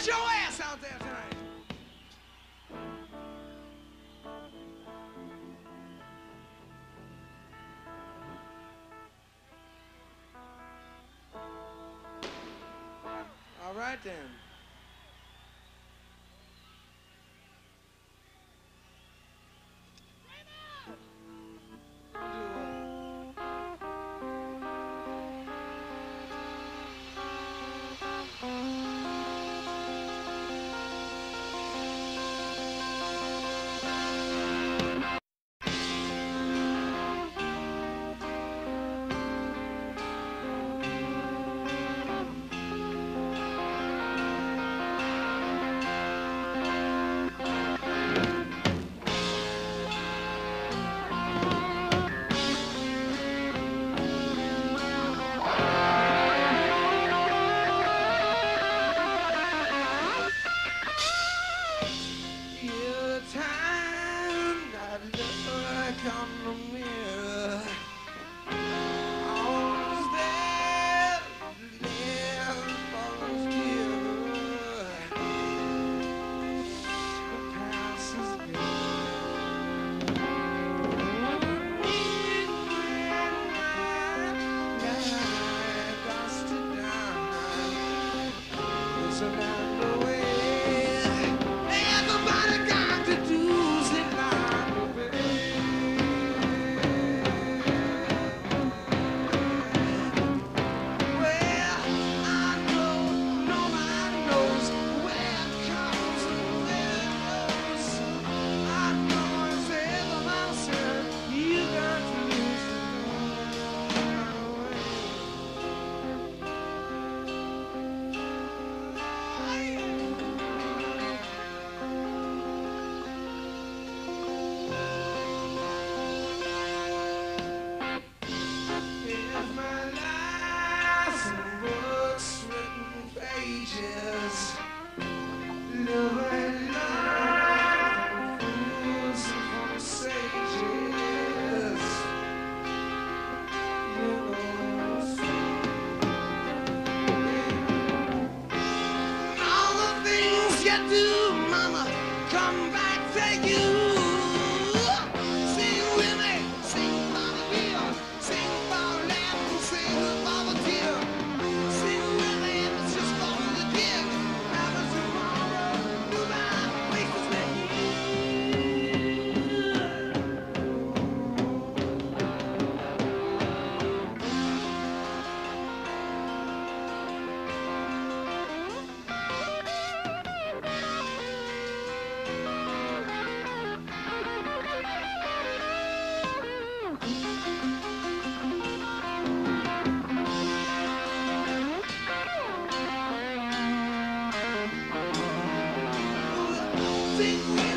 Buzz your ass out there tonight. All right then. away. can do. big